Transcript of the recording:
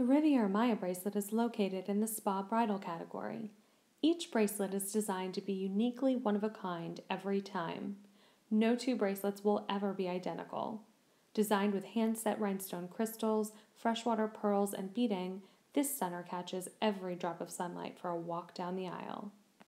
The Riviera Maya bracelet is located in the spa bridal category. Each bracelet is designed to be uniquely one of a kind every time. No two bracelets will ever be identical. Designed with hand set rhinestone crystals, freshwater pearls, and beading, this center catches every drop of sunlight for a walk down the aisle.